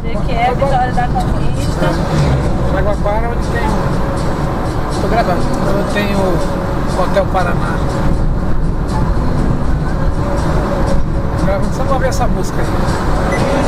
que é a Vitória da Conquista. Jaguapara, é onde tem o... Gravando. Então, onde tem o Hotel Paraná. Gravando só ver essa música aí.